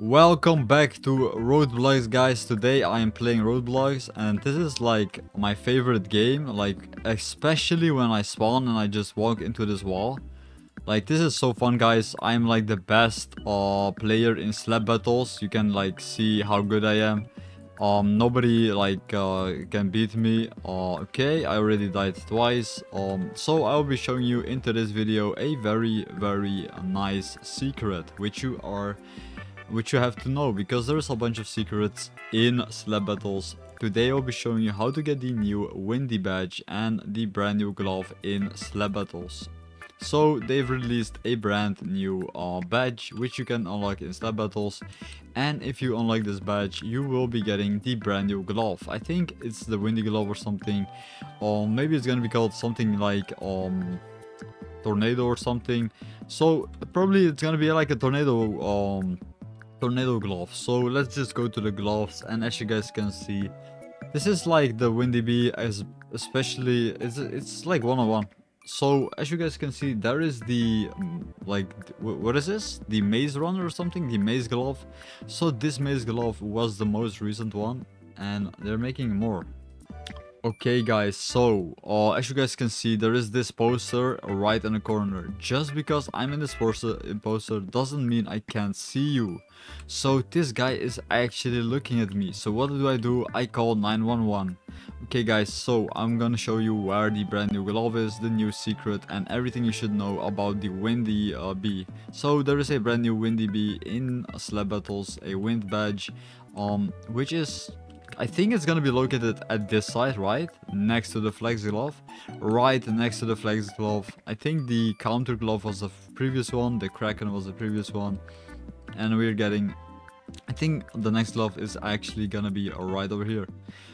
Welcome back to Roblox guys. Today I am playing Roblox and this is like my favorite game like especially when I spawn and I just walk into this wall. Like this is so fun guys. I'm like the best uh, player in slap battles. You can like see how good I am. Um, nobody like uh, can beat me. Uh, okay, I already died twice. Um, so I'll be showing you into this video a very very nice secret which you are which you have to know because there's a bunch of secrets in slap battles. Today I'll be showing you how to get the new Windy badge and the brand new glove in slap battles. So they've released a brand new uh, badge which you can unlock in slap battles and if you unlock this badge you will be getting the brand new glove. I think it's the Windy glove or something or um, maybe it's gonna be called something like um tornado or something. So probably it's gonna be like a tornado um tornado glove. So let's just go to the gloves and as you guys can see this is like the windy bee as especially it's it's like one-on-one. So as you guys can see there is the like what is this? The maze runner or something? The maze glove. So this maze glove was the most recent one and they're making more Okay guys, so uh, as you guys can see there is this poster right in the corner. Just because I'm in this poster, poster doesn't mean I can't see you. So this guy is actually looking at me. So what do I do? I call 911. Okay guys, so I'm gonna show you where the brand new glove is, the new secret and everything you should know about the Windy uh, Bee. So there is a brand new Windy Bee in Slap Battles, a wind badge, um, which is I think it's gonna be located at this side, right? Next to the flex glove. Right next to the flex glove. I think the counter glove was the previous one, the kraken was the previous one. And we're getting... I think the next glove is actually gonna be right over here.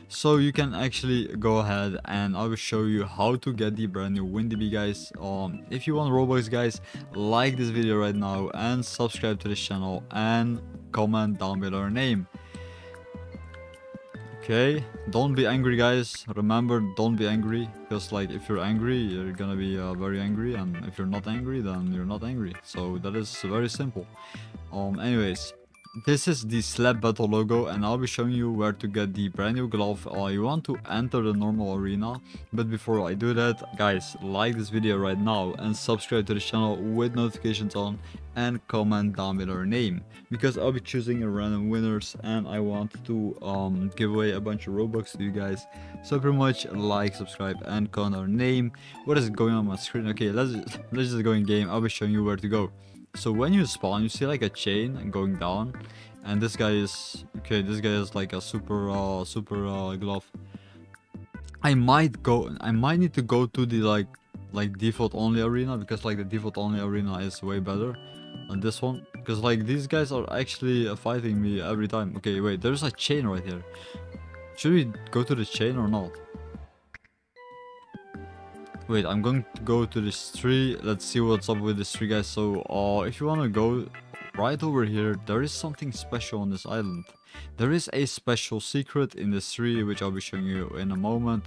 So you can actually go ahead and I will show you how to get the brand new Windy Bee guys. Um, if you want Robux guys, like this video right now and subscribe to this channel and comment down below your name. Okay, don't be angry guys. Remember, don't be angry. Because like if you're angry, you're gonna be uh, very angry. And if you're not angry, then you're not angry. So that is very simple. Um, anyways, this is the slap battle logo and I'll be showing you where to get the brand new glove uh, you want to enter the normal arena. But before I do that guys like this video right now and subscribe to the channel with notifications on and comment down below your name because I'll be choosing a random winners and I want to um, give away a bunch of robux to you guys. So pretty much like subscribe and comment our name. What is going on my screen? Okay let's just, let's just go in game. I'll be showing you where to go so when you spawn, you see like a chain going down, and this guy is okay. This guy is like a super, uh, super uh, glove. I might go. I might need to go to the like, like default only arena because like the default only arena is way better than this one. Because like these guys are actually uh, fighting me every time. Okay, wait. There's a chain right here. Should we go to the chain or not? Wait, I'm going to go to this tree. Let's see what's up with this tree, guys. So, uh, if you want to go right over here, there is something special on this island. There is a special secret in this tree, which I'll be showing you in a moment.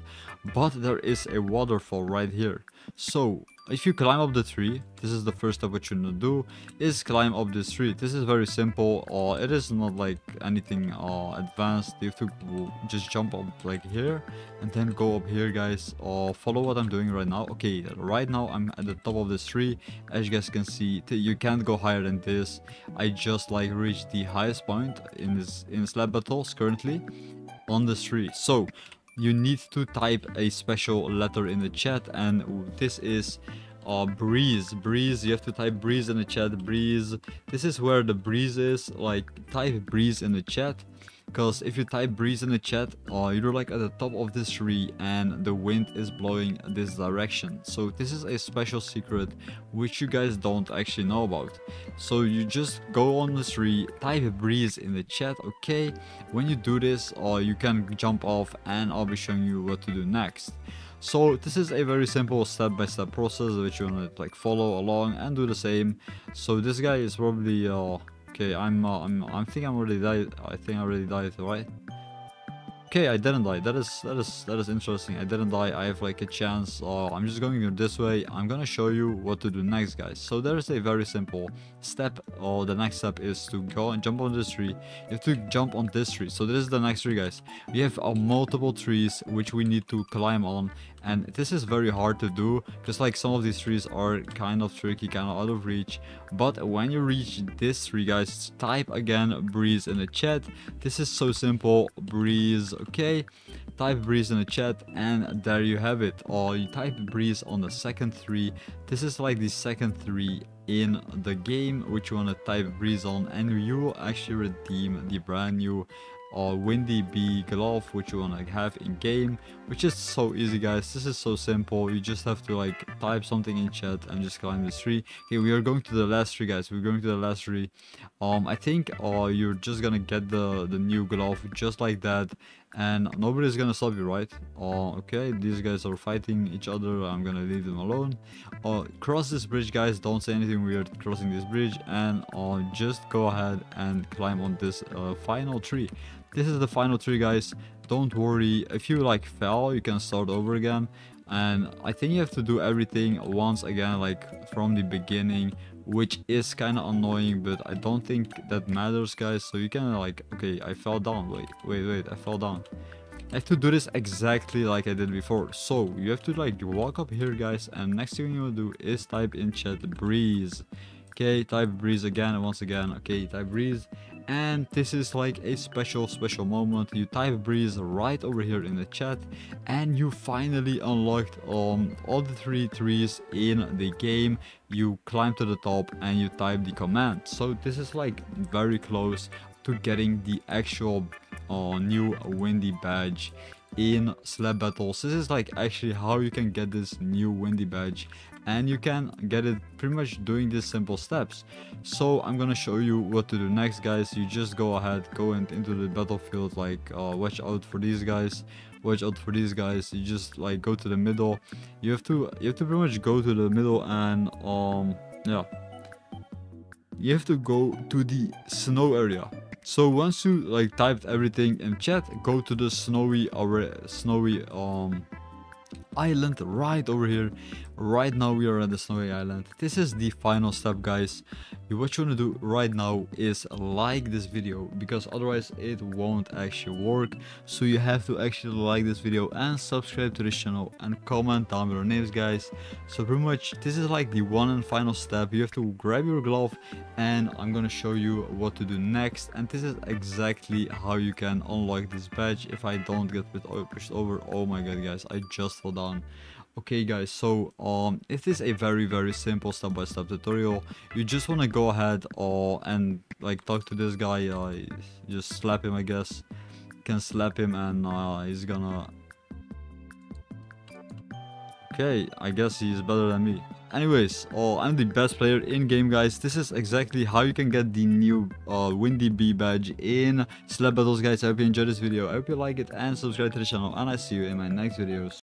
But there is a waterfall right here. So, if you climb up the tree this is the first step what you need to do is climb up this tree. This is very simple uh, it is not like anything uh, advanced. You have to just jump up like here and then go up here guys. Uh, follow what i'm doing right now. Okay right now i'm at the top of this tree. As you guys can see you can't go higher than this. I just like reached the highest point in this in slap battles currently on this tree. So you need to type a special letter in the chat and this is uh, breeze. Breeze you have to type breeze in the chat. Breeze this is where the breeze is. Like type breeze in the chat because if you type breeze in the chat uh, you're like at the top of this tree and the wind is blowing this direction. So this is a special secret which you guys don't actually know about. So you just go on the tree type breeze in the chat okay? When you do this uh, you can jump off and i'll be showing you what to do next. So this is a very simple step-by-step -step process which you want to like follow along and do the same. So this guy is probably uh Okay, I'm, uh, I'm, I think I'm already died. I think I already died, right? Okay, I didn't die. That is that is that is interesting. I didn't die. I have like a chance. Uh, I'm just going this way. I'm gonna show you what to do next, guys. So there is a very simple step. Or uh, the next step is to go and jump on this tree. You have to jump on this tree. So this is the next tree, guys. We have uh, multiple trees which we need to climb on, and this is very hard to do because like some of these trees are kind of tricky, kind of out of reach. But when you reach this tree, guys, type again breeze in the chat. This is so simple. Breeze okay type breeze in the chat and there you have it or you type breeze on the second three this is like the second three in the game which you want to type breeze on and you will actually redeem the brand new or windy bee glove which you want to have in game which is so easy guys. This is so simple. You just have to like type something in chat and just climb this tree. Okay we are going to the last tree guys. We're going to the last tree. Um i think uh you're just gonna get the the new glove just like that and nobody's gonna stop you right? Uh okay these guys are fighting each other i'm gonna leave them alone. Oh cross this bridge guys don't say anything weird crossing this bridge and uh just go ahead and climb on this uh, final tree. This is the final tree guys don't worry if you like fell you can start over again. And i think you have to do everything once again like from the beginning which is kind of annoying but i don't think that matters guys so you can like okay i fell down wait wait wait i fell down I have to do this exactly like I did before. So you have to like walk up here guys and next thing you will do is type in chat breeze. Okay, type breeze again and once again. Okay, type breeze and this is like a special special moment. You type breeze right over here in the chat and you finally unlocked um all the three trees in the game. You climb to the top and you type the command. So this is like very close to getting the actual uh, new windy badge in slap battles. This is like actually how you can get this new windy badge. And you can get it pretty much doing these simple steps. So i'm gonna show you what to do next guys. You just go ahead go in, into the battlefield like uh, watch out for these guys. Watch out for these guys. You just like go to the middle. You have to you have to pretty much go to the middle and um yeah. You have to go to the snow area so once you like typed everything in chat go to the snowy or snowy um island right over here. Right now we are at the snowy island. This is the final step guys what you want to do right now is like this video because otherwise it won't actually work. So you have to actually like this video and subscribe to this channel and comment down your names guys. So pretty much this is like the one and final step. You have to grab your glove and i'm gonna show you what to do next. And this is exactly how you can unlock this badge if i don't get pushed over. Oh my god guys i just fell down okay guys so um it is a very very simple step-by-step -step tutorial you just want to go ahead uh, and like talk to this guy uh, just slap him i guess. Can slap him and uh, he's gonna okay i guess he's better than me. Anyways oh i'm the best player in game guys. This is exactly how you can get the new uh, windy bee badge in slap battles guys. I hope you enjoyed this video. I hope you like it and subscribe to the channel. And i see you in my next videos